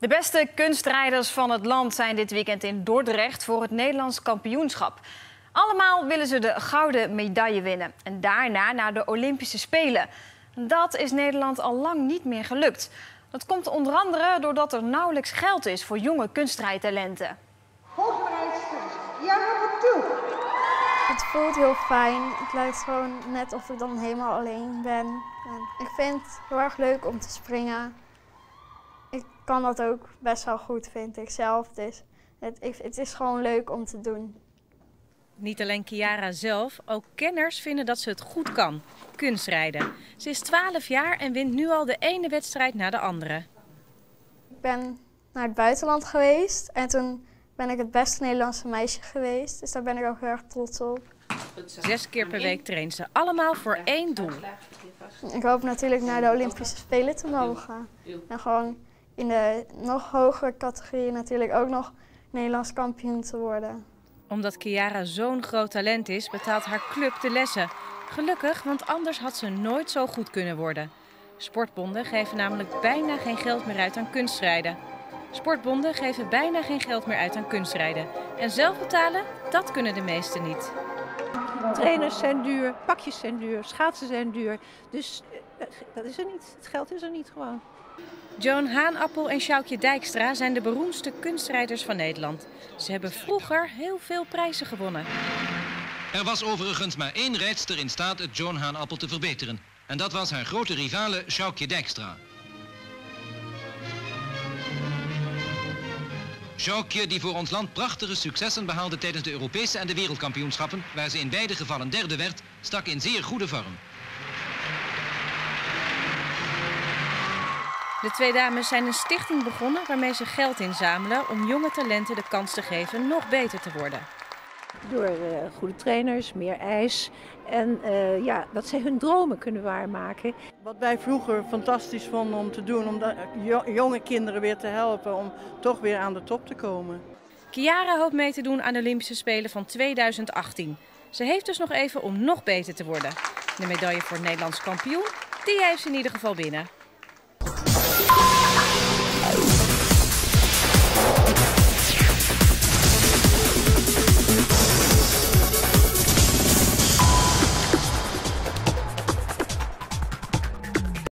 De beste kunstrijders van het land zijn dit weekend in Dordrecht voor het Nederlands kampioenschap. Allemaal willen ze de gouden medaille winnen en daarna naar de Olympische Spelen. Dat is Nederland al lang niet meer gelukt. Dat komt onder andere doordat er nauwelijks geld is voor jonge kunstrijdtalenten. Hoogbereidsters, Jana toe. Het voelt heel fijn. Het lijkt gewoon net of ik dan helemaal alleen ben. En ik vind het heel erg leuk om te springen. Kan dat ook best wel goed, vind ik zelf. Dus het, het is gewoon leuk om te doen. Niet alleen Kiara zelf, ook kenners vinden dat ze het goed kan. Kunstrijden. Ze is 12 jaar en wint nu al de ene wedstrijd na de andere. Ik ben naar het buitenland geweest en toen ben ik het beste Nederlandse meisje geweest. Dus daar ben ik ook heel erg trots op. Zes keer per week traint ze, allemaal voor één doel. Ik hoop natuurlijk naar de Olympische Spelen te mogen. En gewoon in de nog hogere categorieën natuurlijk ook nog Nederlands kampioen te worden. Omdat Kiara zo'n groot talent is, betaalt haar club de lessen. Gelukkig, want anders had ze nooit zo goed kunnen worden. Sportbonden geven namelijk bijna geen geld meer uit aan kunstrijden. Sportbonden geven bijna geen geld meer uit aan kunstrijden. En zelf betalen, dat kunnen de meesten niet. Trainers zijn duur, pakjes zijn duur, schaatsen zijn duur. Dus eh, dat is er niet. Het geld is er niet gewoon. Joan Haanappel en Sjoukje Dijkstra zijn de beroemdste kunstrijders van Nederland. Ze hebben vroeger heel veel prijzen gewonnen. Er was overigens maar één rijdster in staat het Joan Haanappel te verbeteren. En dat was haar grote rivale Sjoukje Dijkstra. Sjoukje die voor ons land prachtige successen behaalde tijdens de Europese en de wereldkampioenschappen, waar ze in beide gevallen derde werd, stak in zeer goede vorm. De twee dames zijn een stichting begonnen waarmee ze geld inzamelen om jonge talenten de kans te geven nog beter te worden. Door uh, goede trainers, meer ijs en uh, ja, dat zij hun dromen kunnen waarmaken. Wat wij vroeger fantastisch vonden om te doen, om de, jonge kinderen weer te helpen om toch weer aan de top te komen. Kiara hoopt mee te doen aan de Olympische Spelen van 2018. Ze heeft dus nog even om nog beter te worden. De medaille voor het Nederlands kampioen, die heeft ze in ieder geval binnen.